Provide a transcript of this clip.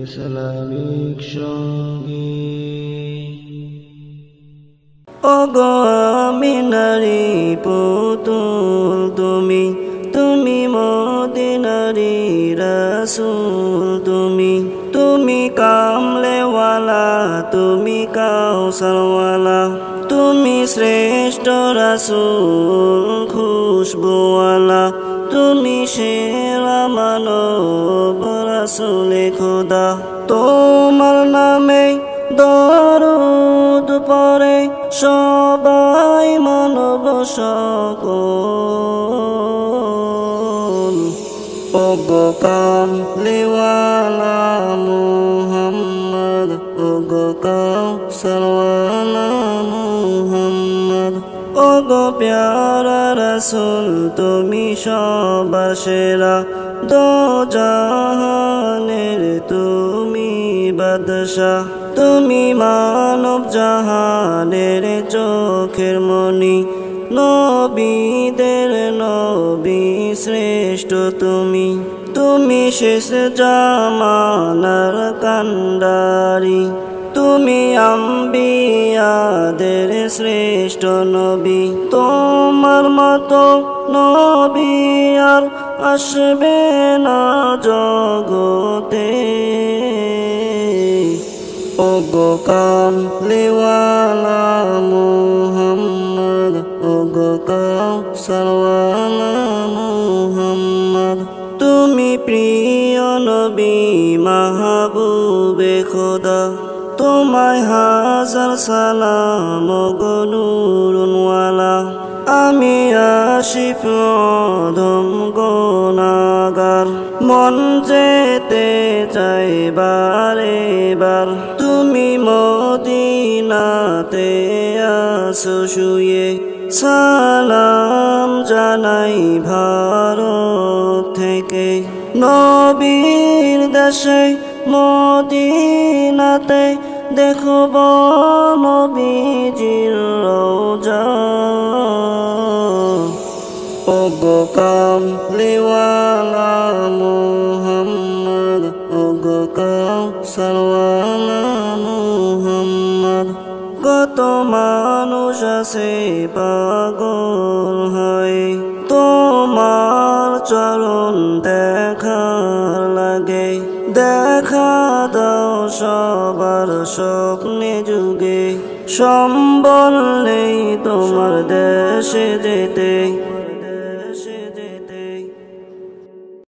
Islamic সঙ্গী ওগো নারী পুতুল তুমি তুমি মদিনারি রাসুল তুমি তুমি কামলেওয়ালা তুমি কাউসারওয়ালা। শ্রেষ্ঠ রাসুল খুশবুওয়ালা। তুমি শেরা মানব রাসুলে খোদা। তোমার নামে দরুদ পরে সবাই মানব সকল। ওগো কাম ওগো প্যারা রসুল, তুমি সবার দো জাহানের তুমি বাদশাহ তুমি মানব জাহানের চোখের মনি নবীদের নবী শ্রেষ্ঠ তুমি। তুমি শেষ জামানার কান্ডারি তুমি আম্বিয়াদের শ্রেষ্ঠ নবী, তোমার মতো নবী আর আসবে না জগতে। ওগো কাম লিওয়ালা মুহাম্মদ, ওগো কাম সরওয়ালা মুহাম্মদ, তুমি প্রিয় নবী, মাহবুবে খোদা। তোমায় হাজার সালাম গনুরুনওয়ালা আমি আশিফ অধম গোনাগার। মন যেতে চাই বারে বার তুমি মদিনাতে আসো শুয়ে। সালাম জানাই ভারত থেকে। নবীর দেশে মদিনাতে দেখব নবীজির রোজা। ওগো কাম লিওয়ালা মুহাম্মদ, ওগো কাম সরওয়ালা মুহাম্মদ। কত মানুষ আছে পাগল হয়, তোমার চরণ দেখার লাগে। দেখা দাও সবার স্বপ্নে যুগে সম্বল নেই তোমার দেশে যেতে।